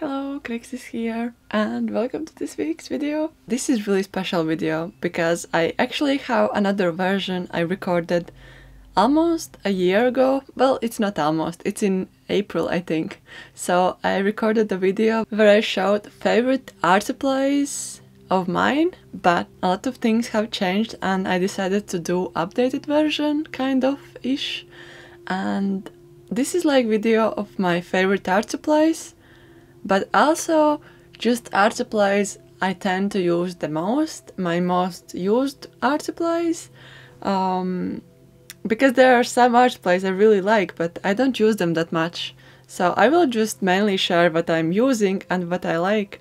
Hello, Kriksis here and welcome to this week's video. This is really special video because I actually have another version I recorded almost a year ago. Well, it's not almost, it's in April I think. So I recorded a video where I showed favorite art supplies of mine, but a lot of things have changed and I decided to do updated version kind of ish. And this is like video of my favorite art supplies, but also just art supplies I tend to use the most, my most used art supplies. Um, because there are some art supplies I really like, but I don't use them that much. So I will just mainly share what I'm using and what I like.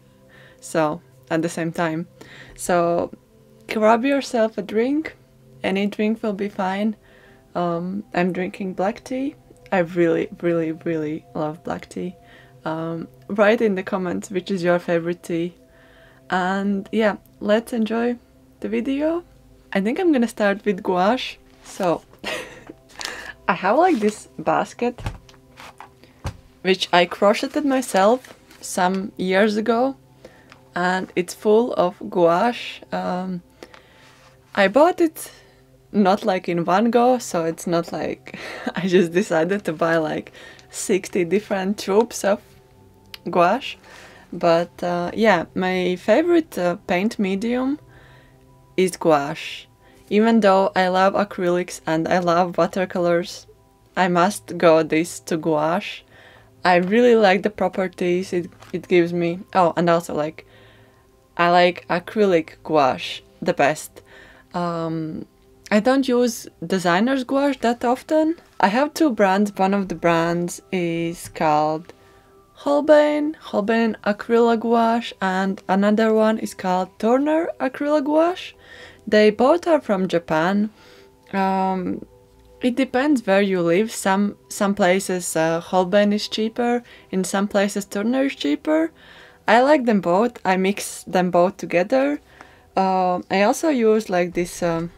So at the same time. So grab yourself a drink. Any drink will be fine. Um, I'm drinking black tea I really, really, really love black tea. Um, write in the comments which is your favorite tea. And yeah, let's enjoy the video. I think I'm gonna start with gouache. So, I have like this basket which I crocheted myself some years ago and it's full of gouache. Um, I bought it not like in one go, so it's not like I just decided to buy like 60 different tubes of gouache. But uh, yeah, my favorite uh, paint medium is gouache. Even though I love acrylics and I love watercolors, I must go this to gouache. I really like the properties it, it gives me. Oh, and also like, I like acrylic gouache the best. Um, I don't use designer's gouache that often. I have two brands. One of the brands is called Holbein, Holbein Acrylic Gouache, and another one is called Turner Acrylic Gouache. They both are from Japan. Um, it depends where you live. Some some places uh, Holbein is cheaper, in some places Turner is cheaper. I like them both. I mix them both together. Uh, I also use like this um,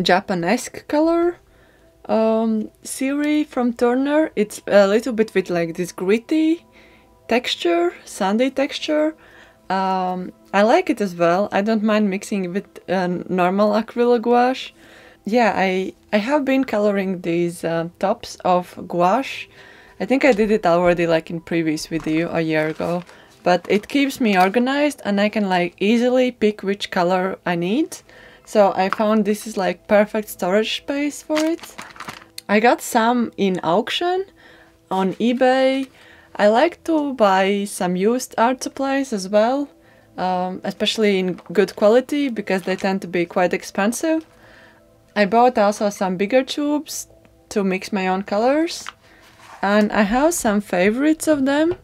Japanese color um, series from Turner. It's a little bit with like this gritty texture, sandy texture. Um, I like it as well. I don't mind mixing with uh, normal acrylic gouache. Yeah, I I have been coloring these uh, tops of gouache. I think I did it already like in previous video a year ago. But it keeps me organized and I can like easily pick which color I need. So I found this is like perfect storage space for it. I got some in auction on eBay. I like to buy some used art supplies as well, um, especially in good quality because they tend to be quite expensive. I bought also some bigger tubes to mix my own colors and I have some favorites of them.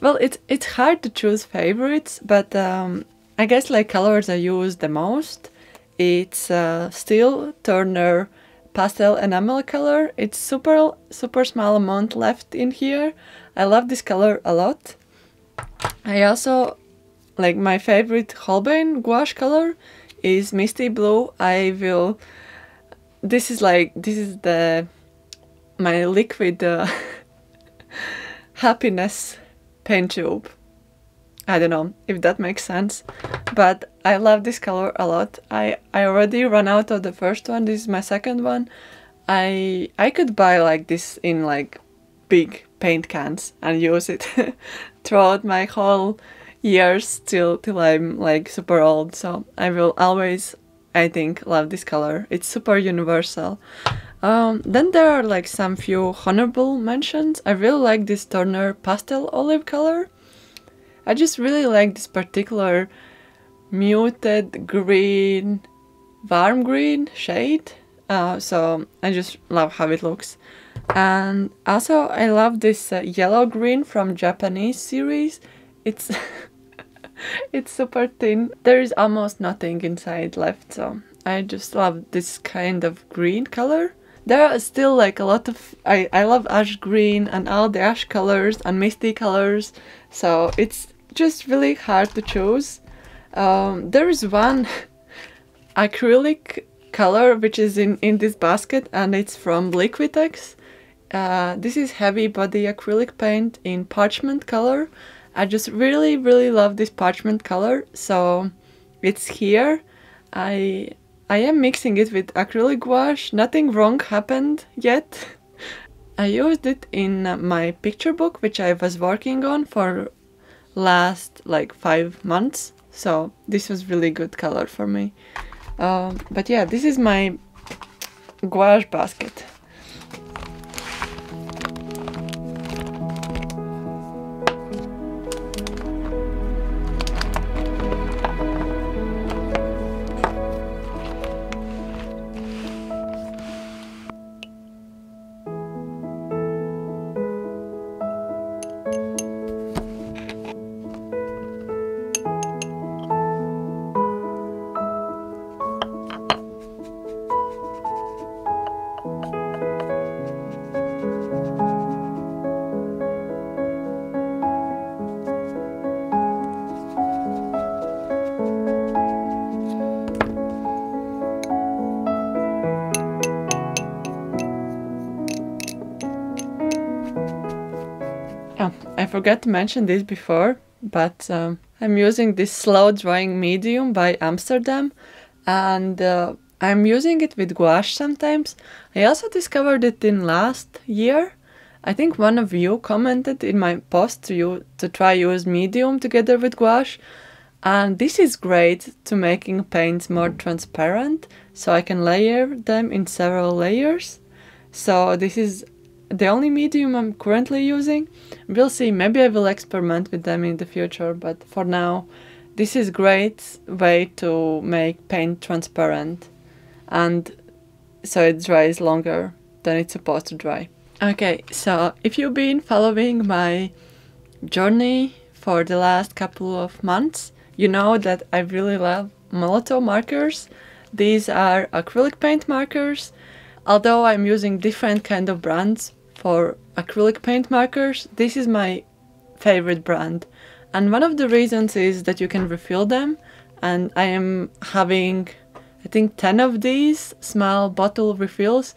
Well, it's it's hard to choose favorites, but um, I guess like colors I use the most. It's uh, still Turner pastel enamel color. It's super super small amount left in here. I love this color a lot. I also like my favorite Holbein gouache color is misty blue. I will this is like this is the my liquid uh, happiness paint tube. I don't know if that makes sense, but I love this color a lot. I, I already ran out of the first one, this is my second one. I I could buy like this in like big paint cans and use it throughout my whole years till till I'm like super old. So I will always I think love this color. It's super universal. Um, then there are like some few honorable mentions. I really like this Turner pastel olive color. I just really like this particular muted green, warm green shade. Uh, so I just love how it looks. And also I love this uh, yellow green from Japanese series. It's it's super thin. There is almost nothing inside left, so I just love this kind of green color. There are still like a lot of I, I love ash green and all the ash colors and misty colors so it's just really hard to choose. Um, there is one acrylic color which is in, in this basket and it's from Liquitex. Uh, this is heavy body acrylic paint in parchment color. I just really, really love this parchment color. So it's here. I I am mixing it with acrylic gouache. Nothing wrong happened yet. I used it in my picture book, which I was working on for last like five months. So this was really good color for me. Um, but yeah, this is my gouache basket. Forgot to mention this before, but um, I'm using this slow drying medium by Amsterdam and uh, I'm using it with gouache sometimes. I also discovered it in last year. I think one of you commented in my post to, you, to try use medium together with gouache and this is great to making paints more transparent so I can layer them in several layers. So this is the only medium I'm currently using. We'll see, maybe I will experiment with them in the future, but for now, this is great way to make paint transparent and so it dries longer than it's supposed to dry. Okay, so if you've been following my journey for the last couple of months, you know that I really love Molotow markers. These are acrylic paint markers. Although I'm using different kind of brands for acrylic paint markers. This is my favorite brand. And one of the reasons is that you can refill them. And I am having, I think, 10 of these small bottle refills.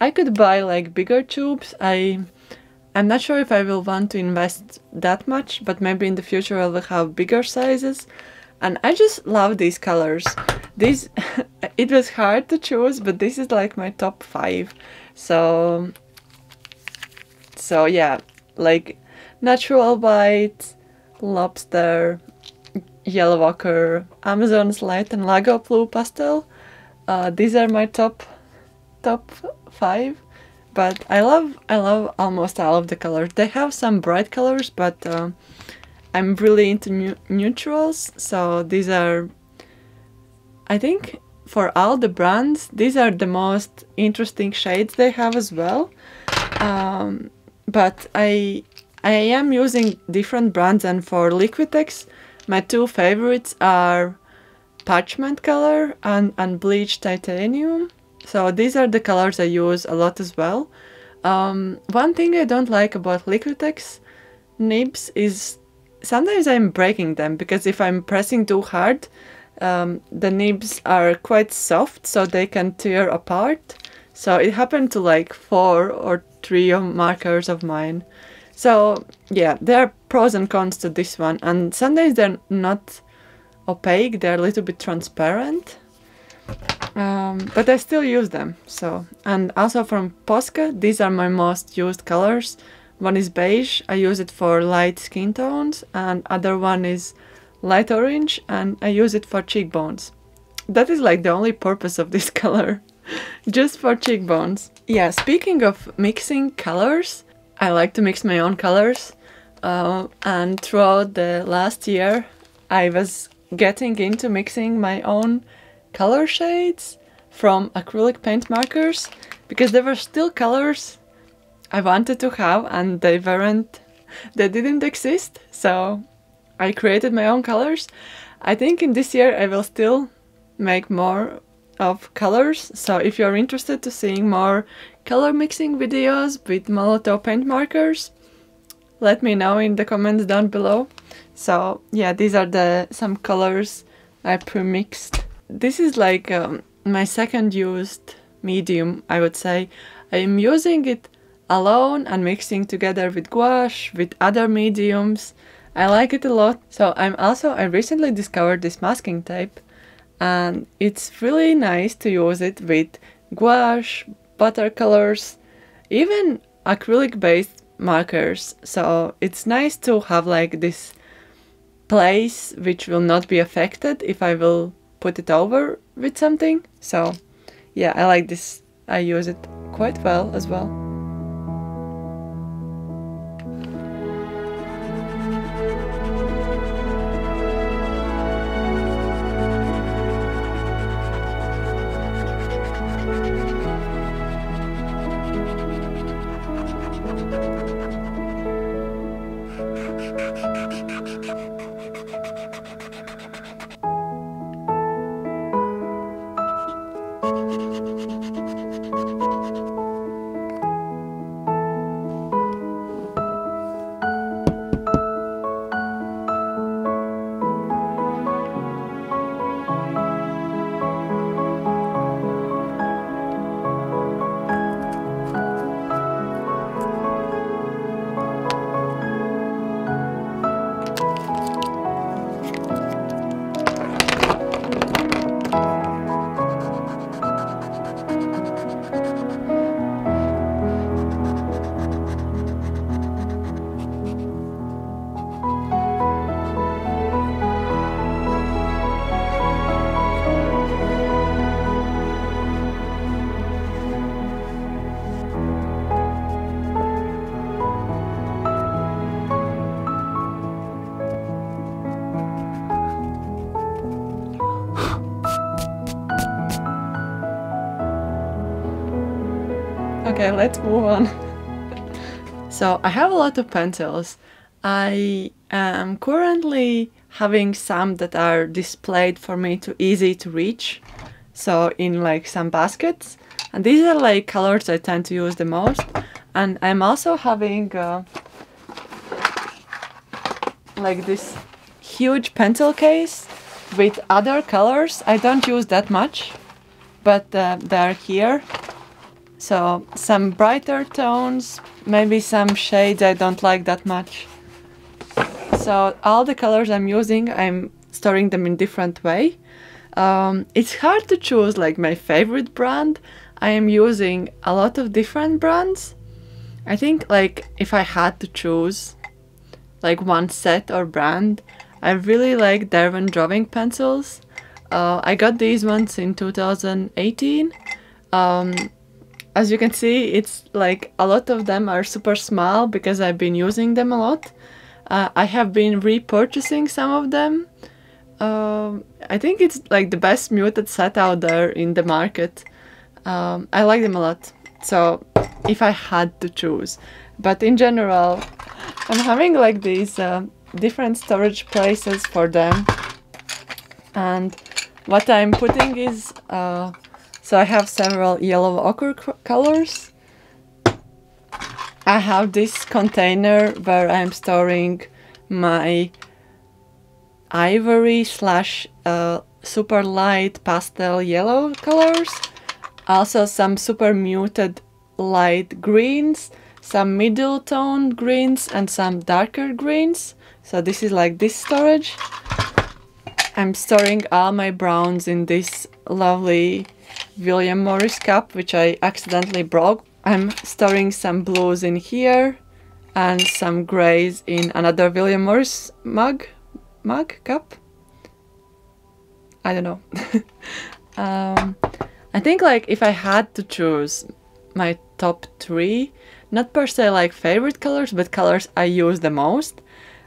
I could buy like bigger tubes. I, I'm not sure if I will want to invest that much, but maybe in the future I will have bigger sizes. And I just love these colors. This, it was hard to choose, but this is like my top five. So so yeah, like natural white, lobster, yellow ochre, Amazonas light and Lago blue pastel. Uh, these are my top top five. But I love I love almost all of the colors. They have some bright colors, but uh, I'm really into neutrals. So these are, I think, for all the brands, these are the most interesting shades they have as well. Um, but I I am using different brands and for Liquitex my two favorites are parchment color and, and bleached titanium. So these are the colors I use a lot as well. Um, one thing I don't like about Liquitex nibs is sometimes I'm breaking them because if I'm pressing too hard um, the nibs are quite soft so they can tear apart. So it happened to like four or three markers of mine. So yeah, there are pros and cons to this one, and sometimes they're not opaque; they're a little bit transparent. Um, but I still use them. So and also from Posca, these are my most used colors. One is beige. I use it for light skin tones, and other one is light orange, and I use it for cheekbones. That is like the only purpose of this color. just for cheekbones. Yeah, speaking of mixing colors, I like to mix my own colors. Uh, and throughout the last year, I was getting into mixing my own color shades from acrylic paint markers because there were still colors I wanted to have and they weren't, they didn't exist. So I created my own colors. I think in this year I will still make more of colors. So if you're interested to seeing more color mixing videos with Molotow paint markers, let me know in the comments down below. So yeah, these are the some colors I pre-mixed. This is like um, my second used medium, I would say. I am using it alone and mixing together with gouache, with other mediums. I like it a lot. So I'm also, I recently discovered this masking tape and it's really nice to use it with gouache, watercolors, even acrylic based markers. So it's nice to have like this place which will not be affected if I will put it over with something. So yeah, I like this. I use it quite well as well. Let's move on. so I have a lot of pencils. I am currently having some that are displayed for me to easy to reach. So in like some baskets. And these are like colors I tend to use the most. And I'm also having uh, like this huge pencil case with other colors. I don't use that much, but uh, they're here so some brighter tones, maybe some shades I don't like that much. So all the colors I'm using, I'm storing them in different way. Um, it's hard to choose like my favorite brand. I am using a lot of different brands. I think like if I had to choose like one set or brand, I really like Derwent drawing pencils. Uh, I got these ones in 2018. Um, as you can see, it's like a lot of them are super small because I've been using them a lot. Uh, I have been repurchasing some of them. Um, I think it's like the best muted set out there in the market. Um, I like them a lot. So if I had to choose, but in general, I'm having like these uh, different storage places for them. And what I'm putting is uh, so I have several yellow ochre colors. I have this container where I'm storing my ivory slash uh, super light pastel yellow colors. Also some super muted light greens, some middle tone greens and some darker greens. So this is like this storage. I'm storing all my browns in this lovely William Morris cup, which I accidentally broke. I'm storing some blues in here and some greys in another William Morris mug, mug cup. I don't know. um, I think like if I had to choose my top three, not per se like favorite colors, but colors I use the most,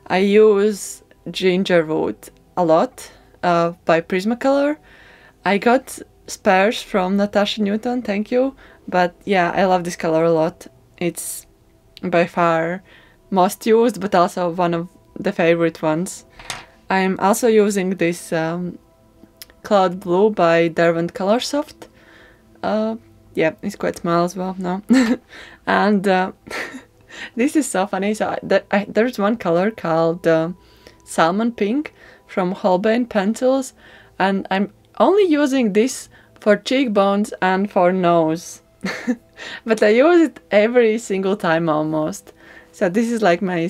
I use Ginger Root a lot uh, by Prismacolor. I got spares from Natasha Newton, thank you. But yeah, I love this color a lot. It's by far most used, but also one of the favorite ones. I'm also using this um, Cloud Blue by Derwent Colorsoft. Uh, yeah, it's quite small as well, no? and uh, this is so funny. So I, I, there's one color called uh, Salmon Pink from Holbein Pencils, and I'm only using this for cheekbones and for nose. but I use it every single time almost. So this is like my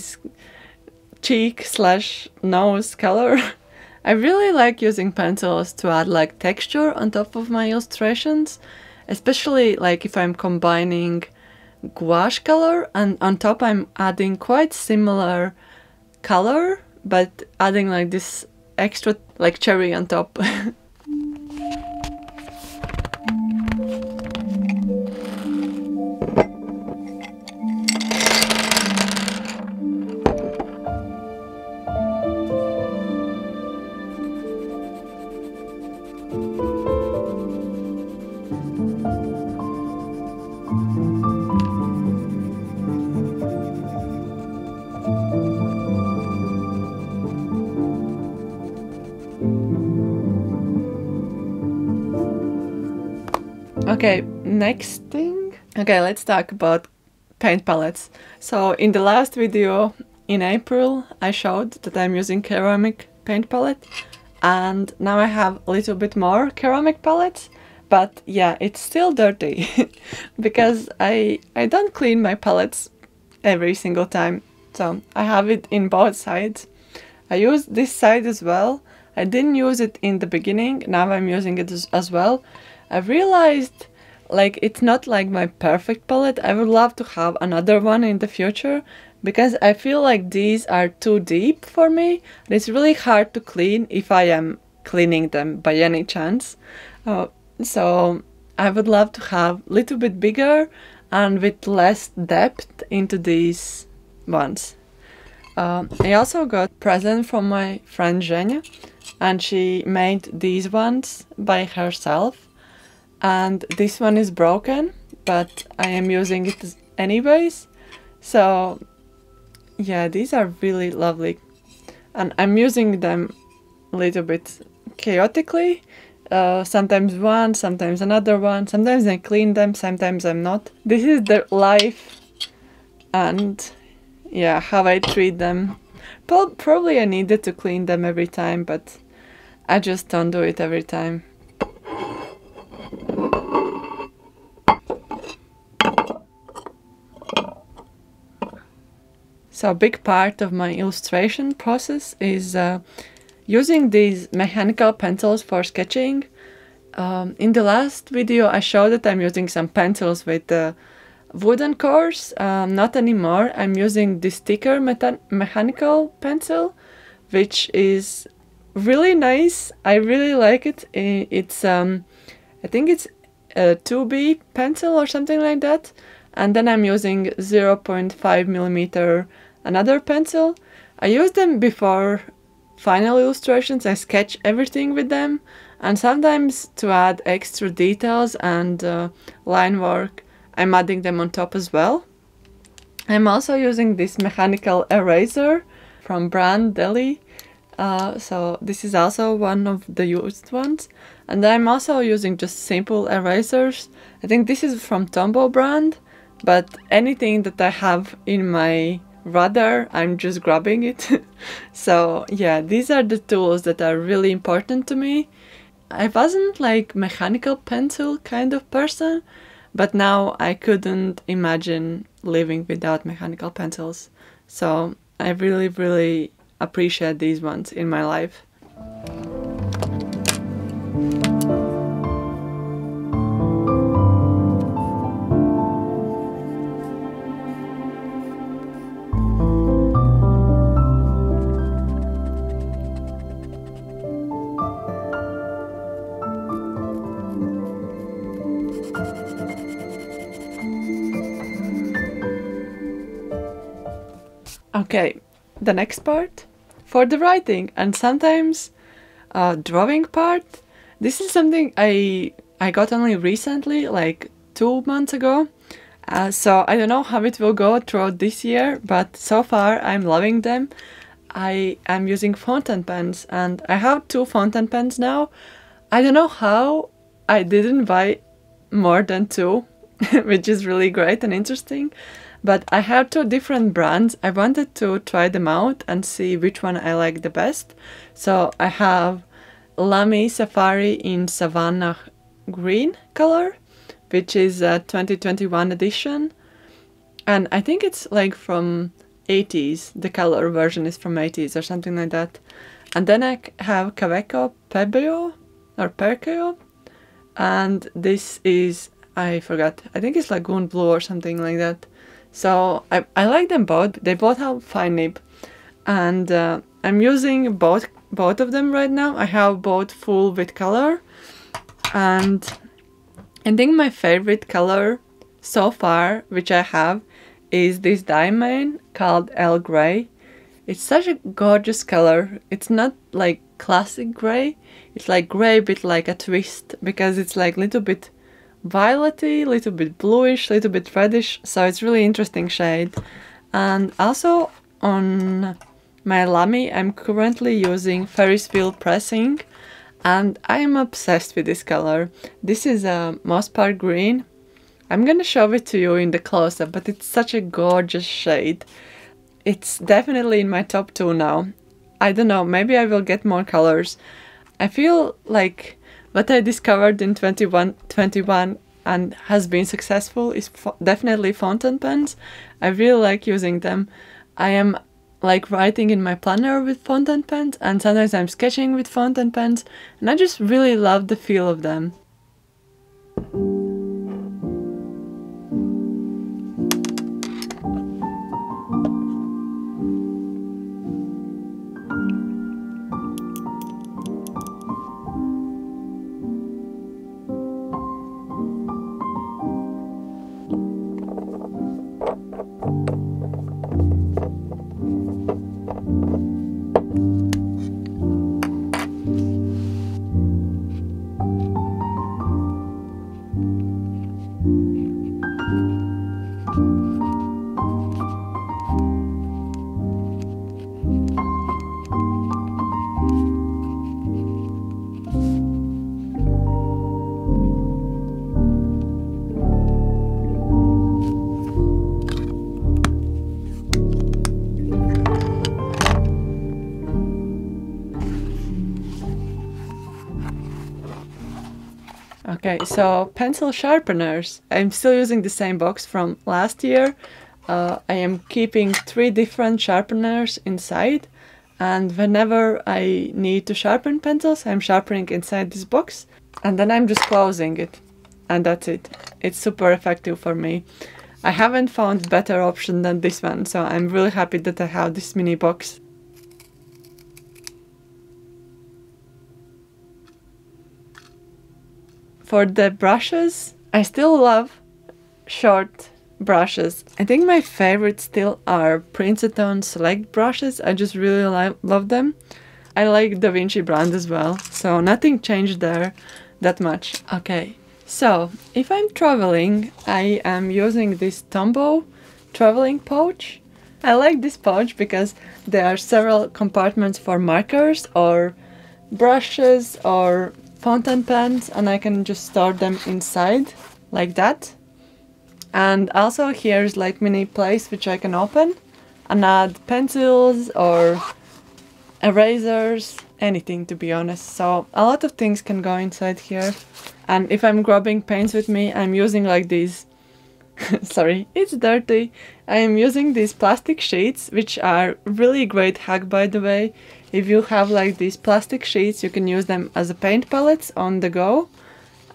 cheek slash nose color. I really like using pencils to add like texture on top of my illustrations, especially like if I'm combining gouache color and on top I'm adding quite similar color but adding like this extra like cherry on top. Okay, um, next thing. Okay, let's talk about paint palettes. So in the last video in April, I showed that I'm using ceramic paint palette and now I have a little bit more ceramic palettes but yeah it's still dirty because I I don't clean my palettes every single time so I have it in both sides I use this side as well I didn't use it in the beginning now I'm using it as, as well I realized like it's not like my perfect palette. I would love to have another one in the future because I feel like these are too deep for me. It's really hard to clean if I am cleaning them by any chance. Uh, so I would love to have a little bit bigger and with less depth into these ones. Uh, I also got present from my friend Zhenya and she made these ones by herself and this one is broken but I am using it anyways. So yeah these are really lovely. And I'm using them a little bit chaotically. Uh, sometimes one sometimes another one. Sometimes I clean them sometimes I'm not. This is their life. And yeah how I treat them. Pro probably I needed to clean them every time but I just don't do it every time So a big part of my illustration process is uh, using these mechanical pencils for sketching. Um, in the last video I showed that I'm using some pencils with uh, wooden cores. Um, not anymore. I'm using this thicker mechanical pencil which is really nice. I really like it. It's um, I think it's a 2B pencil or something like that. And then I'm using 0.5 millimeter another pencil. I use them before final illustrations. I sketch everything with them and sometimes to add extra details and uh, line work I'm adding them on top as well. I'm also using this mechanical eraser from brand Deli. Uh, so this is also one of the used ones. And I'm also using just simple erasers. I think this is from Tombow brand, but anything that I have in my rather I'm just grabbing it. so yeah, these are the tools that are really important to me. I wasn't like mechanical pencil kind of person, but now I couldn't imagine living without mechanical pencils. So I really, really appreciate these ones in my life. Okay, the next part for the writing and sometimes uh, drawing part. This is something I I got only recently, like two months ago. Uh, so I don't know how it will go throughout this year, but so far I'm loving them. I am using fountain pens and I have two fountain pens now. I don't know how I didn't buy more than two, which is really great and interesting. But I have two different brands. I wanted to try them out and see which one I like the best. So I have Lamy Safari in Savannah green color which is a 2021 edition. And I think it's like from 80s. The color version is from 80s or something like that. And then I have Kaweco Pebeo or Perkeo. And this is, I forgot, I think it's Lagoon Blue or something like that. So I, I like them both. They both have fine nib. And uh, I'm using both both of them right now. I have both full with color. And I think my favorite color so far, which I have, is this Diamine called Earl Grey. It's such a gorgeous color. It's not like classic gray. It's like gray bit like a twist because it's like little bit violety, little bit bluish, little bit reddish. So it's really interesting shade. And also on my Lamy I'm currently using Ferris Wheel Press ink and I'm obsessed with this color. This is a moss park green I'm gonna show it to you in the close-up, but it's such a gorgeous shade. It's definitely in my top two now. I don't know, maybe I will get more colors. I feel like what I discovered in 21, 21 and has been successful is definitely fountain pens. I really like using them. I am like writing in my planner with fountain pens and sometimes I'm sketching with fountain pens and I just really love the feel of them. Okay, so pencil sharpeners. I'm still using the same box from last year. Uh, I am keeping three different sharpeners inside and whenever I need to sharpen pencils, I'm sharpening inside this box and then I'm just closing it and that's it. It's super effective for me. I haven't found better option than this one, so I'm really happy that I have this mini box. For the brushes, I still love short brushes. I think my favorites still are Princeton Select brushes. I just really love them. I like Da Vinci brand as well, so nothing changed there that much. Okay, so if I'm traveling, I am using this Tombow traveling pouch. I like this pouch because there are several compartments for markers or brushes or fountain pens and I can just store them inside like that. And also here's like mini place which I can open and add pencils or erasers, anything to be honest. So a lot of things can go inside here. And if I'm grabbing paints with me, I'm using like these sorry, it's dirty. I am using these plastic sheets, which are really great hack by the way. If you have like these plastic sheets, you can use them as a paint palettes on the go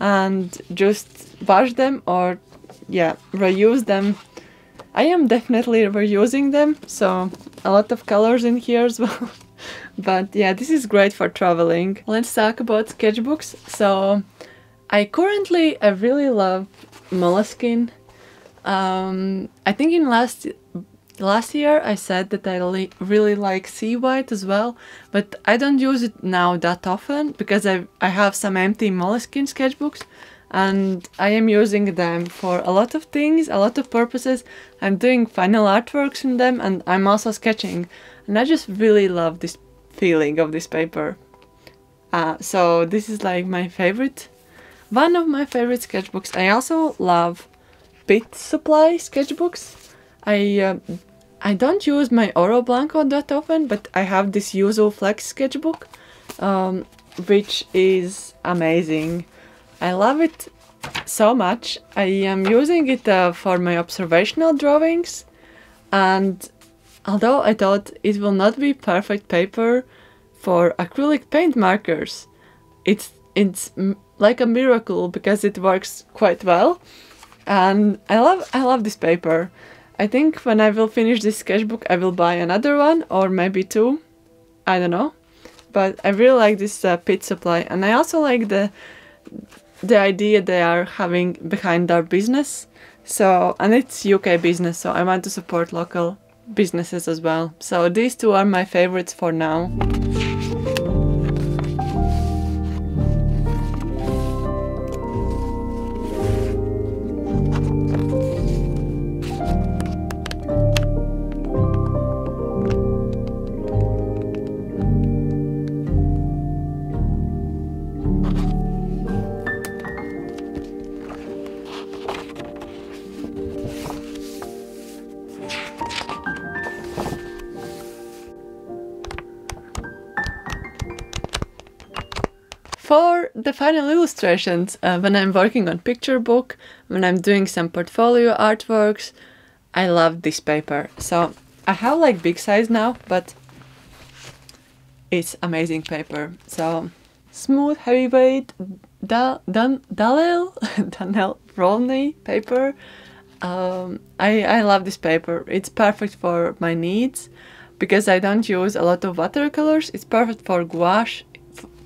and just wash them or yeah, reuse them. I am definitely reusing them, so a lot of colors in here as well. but yeah, this is great for traveling. Let's talk about sketchbooks. So I currently, I really love Moleskine um, I think in last last year I said that I li really like Seawhite as well, but I don't use it now that often because I, I have some empty Moleskine sketchbooks and I am using them for a lot of things, a lot of purposes. I'm doing final artworks in them and I'm also sketching and I just really love this feeling of this paper. Uh, so this is like my favorite, one of my favorite sketchbooks. I also love Pith Supply sketchbooks. I uh, I don't use my Oro Blanco that often, but I have this Yuzu Flex sketchbook, um, which is amazing. I love it so much. I am using it uh, for my observational drawings and although I thought it will not be perfect paper for acrylic paint markers, it's it's like a miracle because it works quite well and I love I love this paper. I think when I will finish this sketchbook I will buy another one or maybe two. I don't know. But I really like this uh, Pith supply and I also like the the idea they are having behind their business. So and it's UK business so I want to support local businesses as well. So these two are my favorites for now. For the final illustrations, uh, when I'm working on picture book, when I'm doing some portfolio artworks, I love this paper. So I have like big size now, but it's amazing paper. So smooth, heavyweight, da Dan Dalil Daniel Rowney paper. Um, I I love this paper. It's perfect for my needs because I don't use a lot of watercolors. It's perfect for gouache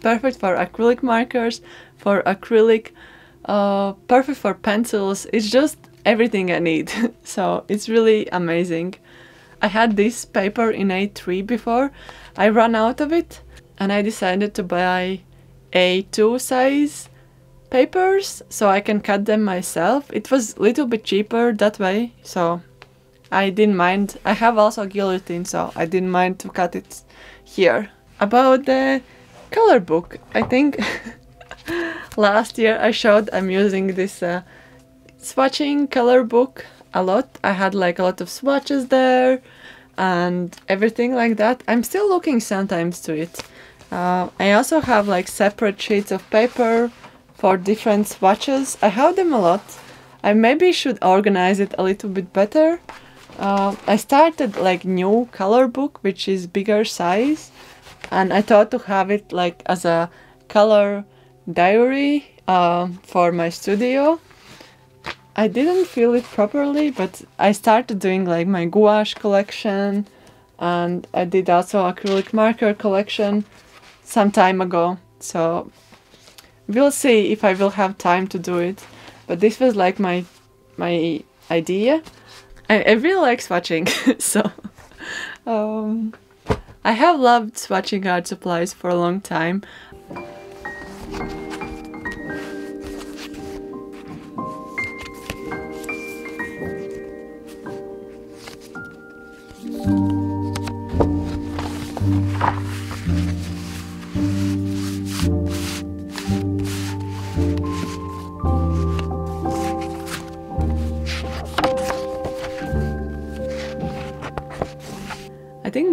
perfect for acrylic markers, for acrylic, uh, perfect for pencils. It's just everything I need. so it's really amazing. I had this paper in A3 before. I ran out of it and I decided to buy A2 size papers so I can cut them myself. It was a little bit cheaper that way, so I didn't mind. I have also guillotine, so I didn't mind to cut it here. About the color book. I think last year I showed I'm using this uh, swatching color book a lot. I had like a lot of swatches there and everything like that. I'm still looking sometimes to it. Uh, I also have like separate sheets of paper for different swatches. I have them a lot. I maybe should organize it a little bit better. Uh, I started like new color book which is bigger size and I thought to have it like as a color diary uh, for my studio. I didn't feel it properly, but I started doing like my gouache collection and I did also acrylic marker collection some time ago. So we'll see if I will have time to do it. But this was like my my idea. I, I really like swatching, so um, I have loved swatching art supplies for a long time.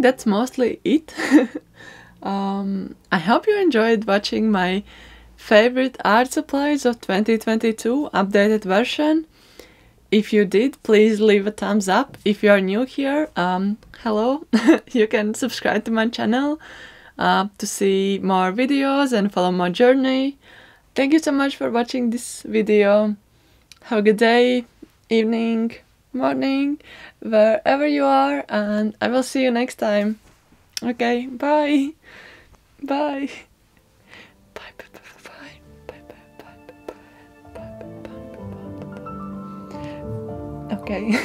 That's mostly it. um, I hope you enjoyed watching my favorite art supplies of 2022 updated version. If you did, please leave a thumbs up. If you are new here, um, hello. you can subscribe to my channel uh, to see more videos and follow my journey. Thank you so much for watching this video. Have a good day, evening, morning, wherever you are, and I will see you next time. Okay, bye. Bye. Okay.